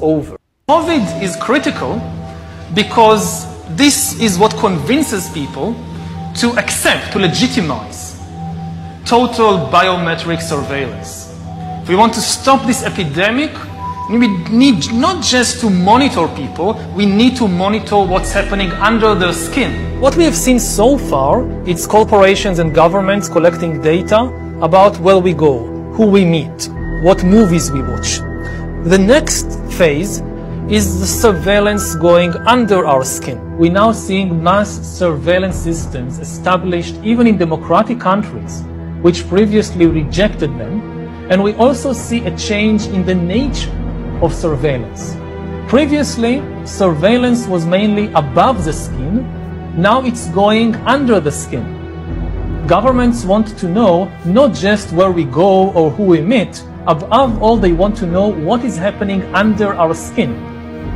over. COVID is critical because this is what convinces people to accept, to legitimize total biometric surveillance. If we want to stop this epidemic, we need not just to monitor people, we need to monitor what's happening under their skin. What we have seen so far, it's corporations and governments collecting data about where we go, who we meet, what movies we watch. The next phase is the surveillance going under our skin. We're now seeing mass surveillance systems established even in democratic countries, which previously rejected them. And we also see a change in the nature of surveillance. Previously, surveillance was mainly above the skin. Now it's going under the skin. Governments want to know not just where we go or who we meet, above all, they want to know what is happening under our skin.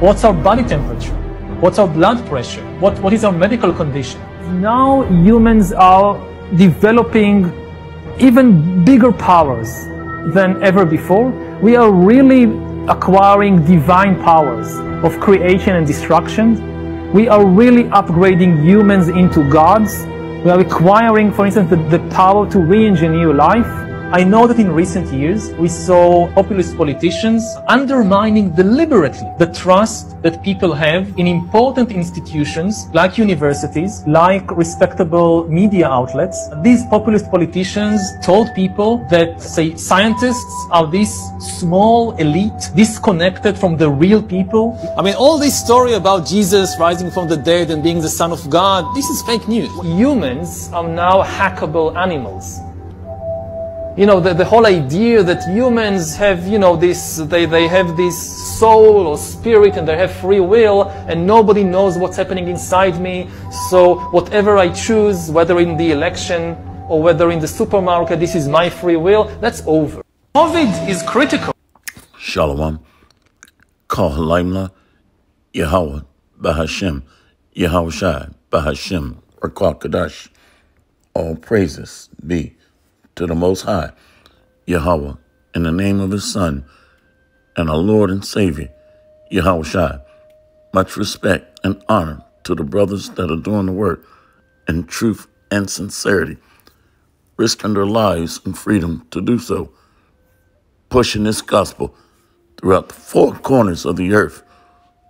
What's our body temperature? What's our blood pressure? What, what is our medical condition? Now humans are developing even bigger powers than ever before. We are really acquiring divine powers of creation and destruction. We are really upgrading humans into gods. We are acquiring, for instance, the, the power to re-engineer life. I know that in recent years we saw populist politicians undermining deliberately the trust that people have in important institutions like universities, like respectable media outlets. These populist politicians told people that, say, scientists are this small elite disconnected from the real people. I mean, all this story about Jesus rising from the dead and being the Son of God, this is fake news. Humans are now hackable animals you know, the, the whole idea that humans have, you know, this, they, they have this soul or spirit and they have free will and nobody knows what's happening inside me. So whatever I choose, whether in the election or whether in the supermarket, this is my free will, that's over. COVID is critical. Shalom. Kahalaimla Yahweh Bahashim Yahweh Shai Bahashim Rakakadash. All praises be to the Most High, Yahweh, in the name of His Son and our Lord and Savior, Yahweh Shai. Much respect and honor to the brothers that are doing the work in truth and sincerity, risking their lives and freedom to do so, pushing this gospel throughout the four corners of the earth.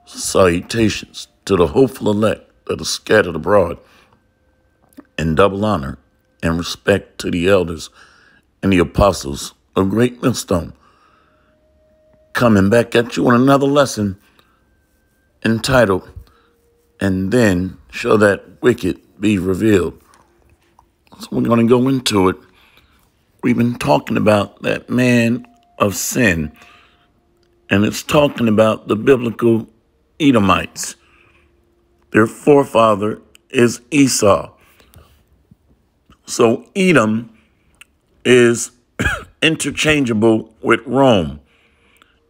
Salutations to the hopeful elect that are scattered abroad, and double honor and respect to the elders and the apostles of Great Millstone. Coming back at you on another lesson entitled, And Then Shall That Wicked Be Revealed. So we're going to go into it. We've been talking about that man of sin, and it's talking about the biblical Edomites. Their forefather is Esau. So Edom is interchangeable with Rome.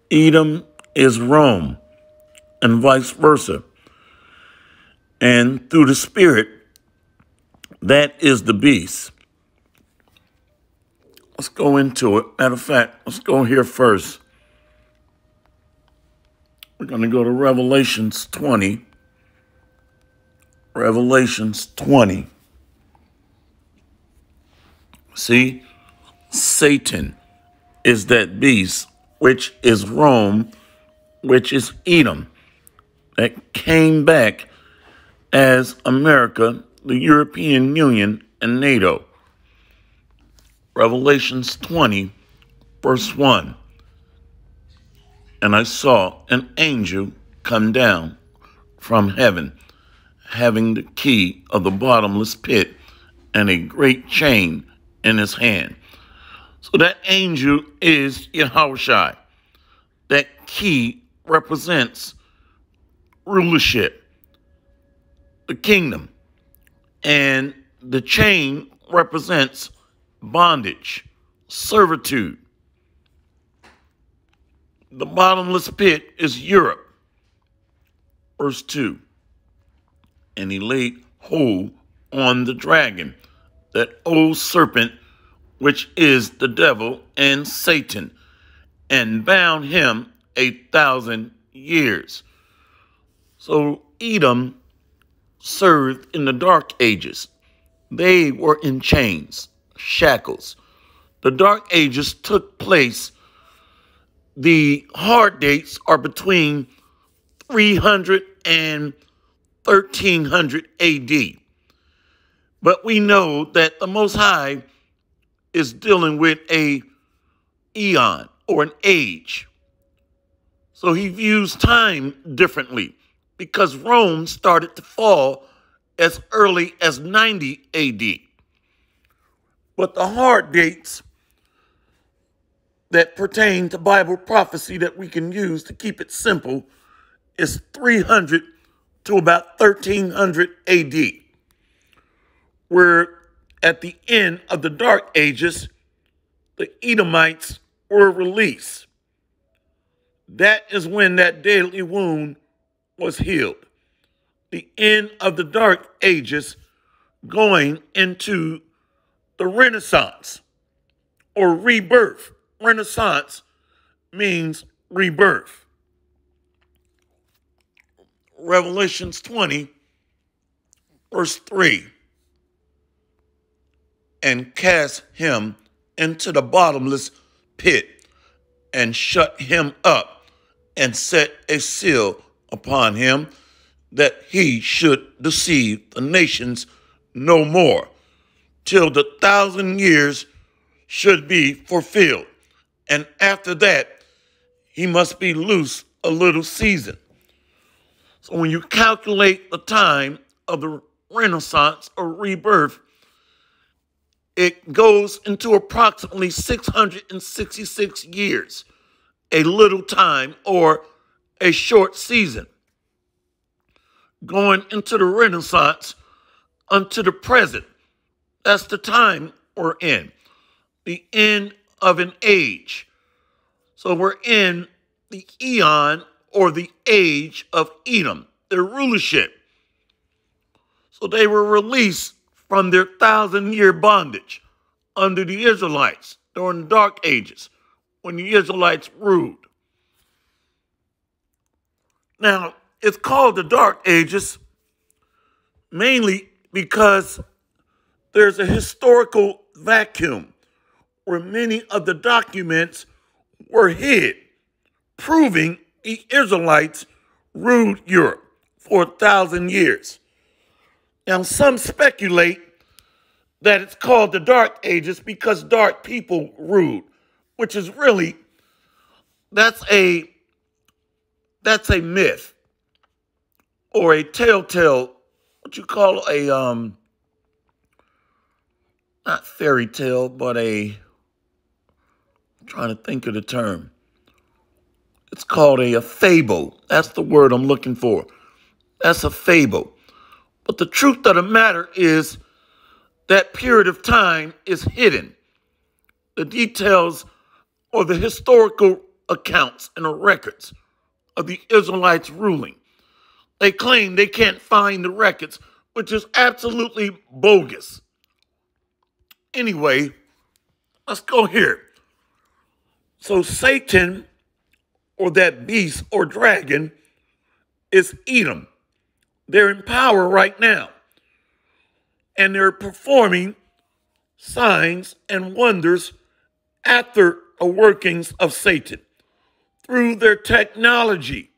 Edom is Rome, and vice versa. And through the Spirit, that is the beast. Let's go into it. Matter of fact, let's go here first. We're going to go to Revelations 20. Revelations 20. See, Satan is that beast, which is Rome, which is Edom, that came back as America, the European Union, and NATO. Revelations 20, verse 1. And I saw an angel come down from heaven, having the key of the bottomless pit and a great chain in his hand. So that angel is Yahushua. That key represents rulership, the kingdom. And the chain represents bondage, servitude. The bottomless pit is Europe. Verse 2. And he laid hold on the dragon that old serpent, which is the devil and Satan, and bound him a thousand years. So Edom served in the Dark Ages. They were in chains, shackles. The Dark Ages took place. The hard dates are between 300 and 1300 AD. But we know that the Most High is dealing with a eon or an age. So he views time differently because Rome started to fall as early as 90 AD. But the hard dates that pertain to Bible prophecy that we can use to keep it simple is 300 to about 1300 AD, where at the end of the Dark Ages, the Edomites were released. That is when that deadly wound was healed. The end of the Dark Ages going into the Renaissance or rebirth. Renaissance means rebirth. Revelations 20, verse 3 and cast him into the bottomless pit and shut him up and set a seal upon him that he should deceive the nations no more till the thousand years should be fulfilled. And after that, he must be loose a little season. So when you calculate the time of the Renaissance or rebirth, it goes into approximately 666 years, a little time or a short season. Going into the Renaissance unto the present. That's the time we're in, the end of an age. So we're in the eon or the age of Edom, their rulership. So they were released from their thousand year bondage under the Israelites during the Dark Ages when the Israelites ruled. Now, it's called the Dark Ages mainly because there's a historical vacuum where many of the documents were hid, proving the Israelites ruled Europe for a thousand years. Now, some speculate that it's called the Dark Ages because dark people ruled, which is really that's a that's a myth or a telltale what you call a um not fairy tale but a I'm trying to think of the term. It's called a, a fable. That's the word i'm looking for. That's a fable but the truth of the matter is that period of time is hidden. The details or the historical accounts and the records of the Israelites ruling. They claim they can't find the records, which is absolutely bogus. Anyway, let's go here. So Satan or that beast or dragon is Edom. They're in power right now. And they're performing signs and wonders after the workings of Satan through their technology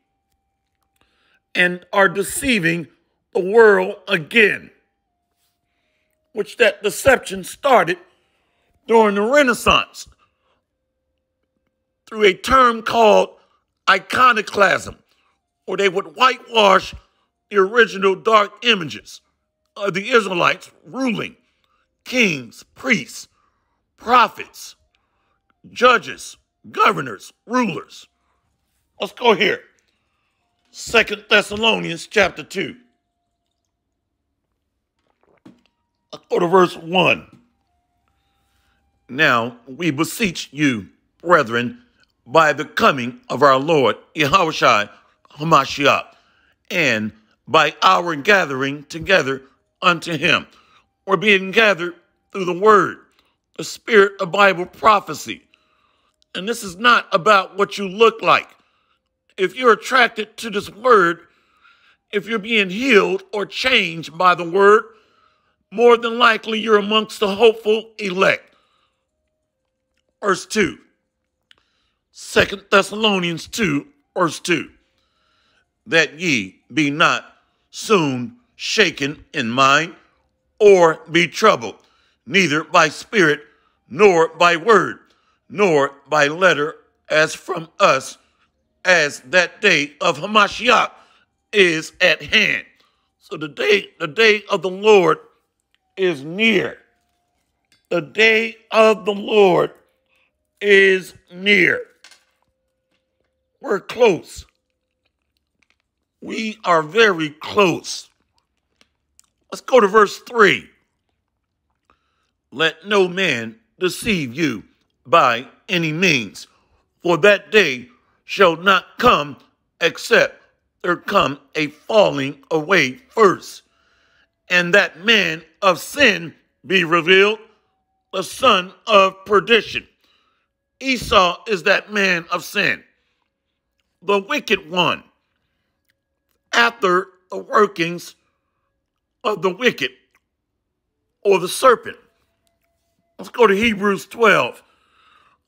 and are deceiving the world again, which that deception started during the Renaissance through a term called iconoclasm, where they would whitewash the original dark images of the Israelites ruling kings, priests, prophets, judges, governors, rulers. Let's go here. Second Thessalonians chapter 2. Let's go to verse 1. Now we beseech you, brethren, by the coming of our Lord Yahushua Hamashiach, and by our gathering together unto him. We're being gathered through the word, the spirit of Bible prophecy. And this is not about what you look like. if you're attracted to this word, if you're being healed or changed by the word, more than likely you're amongst the hopeful elect. Verse 2. 2 Thessalonians 2, verse 2. That ye be not soon shaken in mind or be troubled, neither by spirit, nor by word, nor by letter as from us, as that day of Hamashiach is at hand. So the day, the day of the Lord is near. The day of the Lord is near. We're close. We are very close. Let's go to verse 3. Let no man deceive you by any means, for that day shall not come except there come a falling away first, and that man of sin be revealed, the son of perdition. Esau is that man of sin, the wicked one, after the workings of the wicked or the serpent. Let's go to Hebrews 12.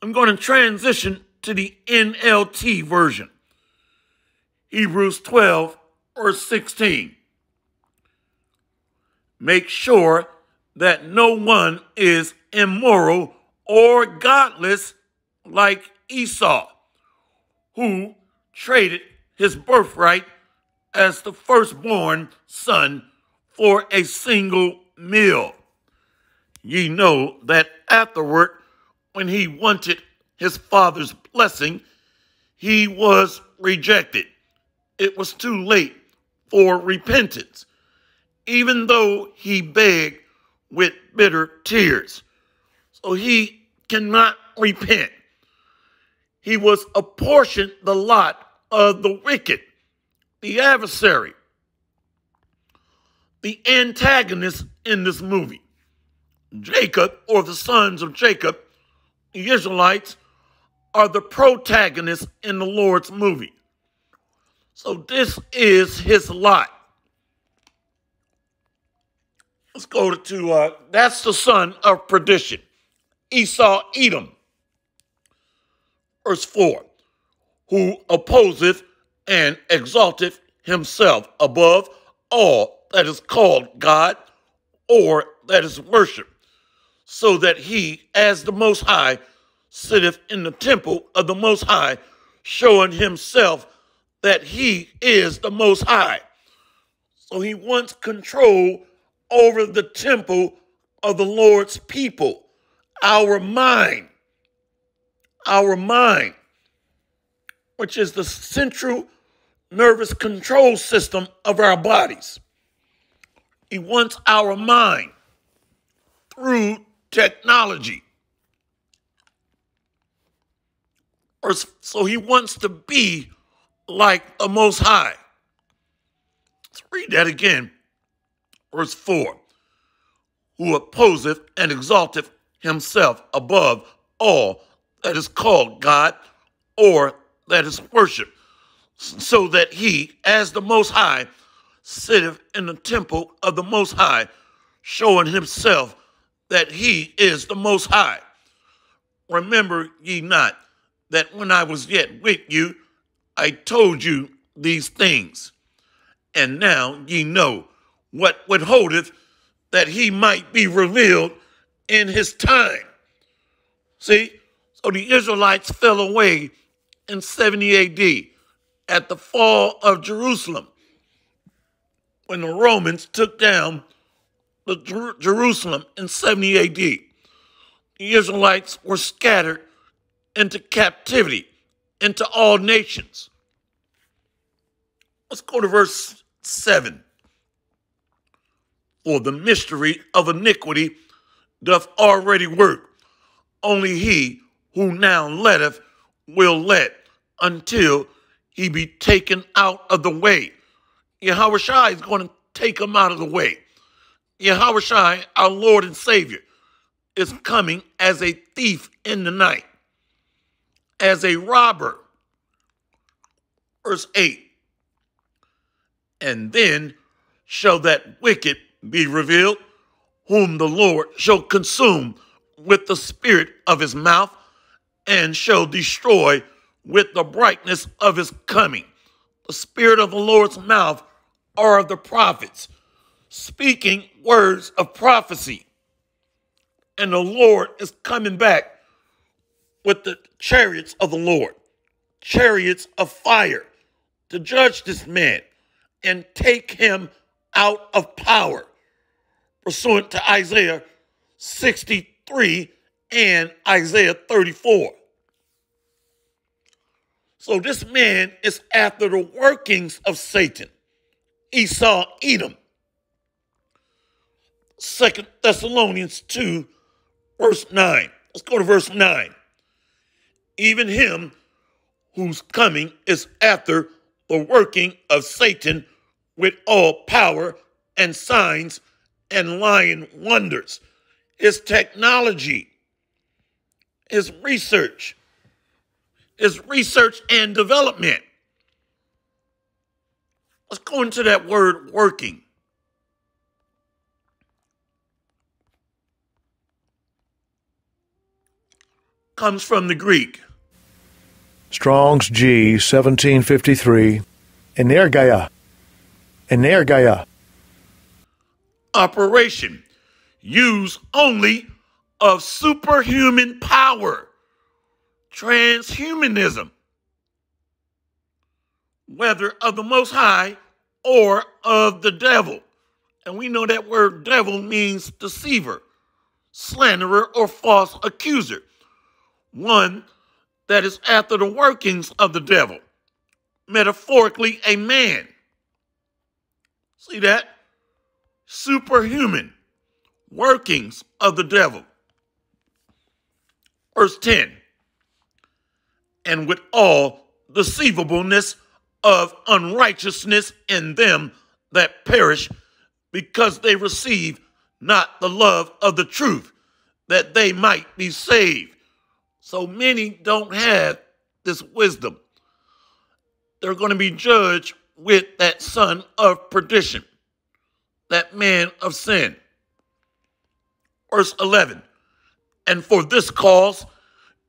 I'm going to transition to the NLT version. Hebrews 12, verse 16. Make sure that no one is immoral or godless like Esau, who traded his birthright as the firstborn son for a single meal. Ye know that afterward, when he wanted his father's blessing, he was rejected. It was too late for repentance, even though he begged with bitter tears. So he cannot repent. He was apportioned the lot of the wicked, the adversary, the antagonist in this movie. Jacob, or the sons of Jacob, the Israelites, are the protagonists in the Lord's movie. So this is his lot. Let's go to, uh, that's the son of perdition, Esau Edom. Verse 4 Who opposeth and exalteth himself above all that is called God or that is worship, so that he, as the Most High, sitteth in the temple of the Most High, showing himself that he is the Most High. So he wants control over the temple of the Lord's people, our mind, our mind, which is the central nervous control system of our bodies. He wants our mind through technology. Or so he wants to be like the Most High. Let's read that again. Verse 4 Who opposeth and exalteth himself above all that is called God or that is worship, so that he, as the Most High, sitteth in the temple of the Most High, showing himself that he is the Most High. Remember ye not that when I was yet with you, I told you these things. And now ye know what withholdeth that he might be revealed in his time. See? So the Israelites fell away in 70 AD at the fall of Jerusalem when the Romans took down the Jer- Jerusalem in 70 AD. The Israelites were scattered into captivity into all nations. Let's go to verse 7. For the mystery of iniquity doth already work. Only he who now letteth will let until he be taken out of the way. Yahweh Shai is going to take him out of the way. Yahweh Shai, our Lord and Savior, is coming as a thief in the night, as a robber, Verse 8 And then shall that wicked be revealed, whom the Lord shall consume with the spirit of his mouth and shall destroy with the brightness of his coming. The spirit of the Lord's mouth are the prophets, speaking words of prophecy. And the Lord is coming back with the chariots of the Lord, chariots of fire, to judge this man and take him out of power, pursuant to Isaiah 63 and Isaiah 34. So this man is after the workings of Satan. Esau, Edom. Second Thessalonians 2, verse 9. Let's go to verse 9. Even him whose coming is after the working of Satan with all power and signs and lying wonders. His technology, his research, his research and development. Let's go into that word working. Comes from the Greek. Strong's G 1753. Energia. Energia. Operation. Use only of superhuman power. Transhumanism. Whether of the Most High or of the devil. And we know that word devil means deceiver, slanderer, or false accuser. One that is after the workings of the devil, metaphorically, a man. See that? Superhuman workings of the devil. Verse 10 And with all deceivableness of unrighteousness in them that perish, because they receive not the love of the truth, that they might be saved. So many don't have this wisdom. They're going to be judged with that son of perdition, that man of sin. Verse 11 And for this cause,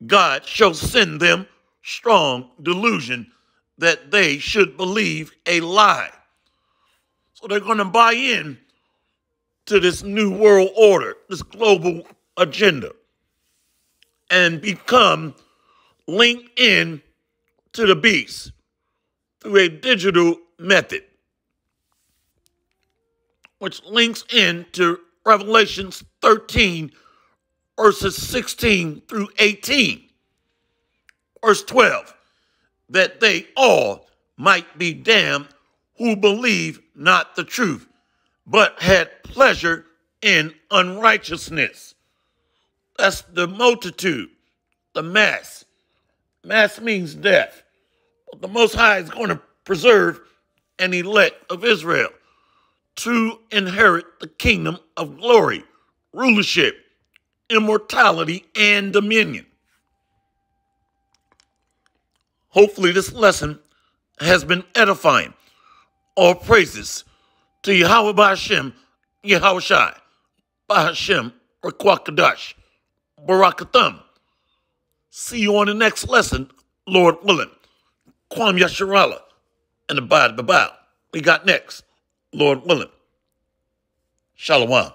God shall send them strong delusion that they should believe a lie. So they're going to buy in to this new world order, this global agenda and become linked in to the beast through a digital method, which links in to Revelations 13, verses 16 through 18. Verse 12, that they all might be damned who believe not the truth, but had pleasure in unrighteousness. That's the multitude, the mass. Mass means death. But the Most High is going to preserve an elect of Israel to inherit the kingdom of glory, rulership, immortality, and dominion. Hopefully, this lesson has been edifying. All praises to Yahweh Ba'Hashem, Yahweh Shai, Ba'Hashem, or. Barakathum. See you on the next lesson, Lord willing. Kwam Yasharala and Abad Babao. We got next, Lord willing. Shalom.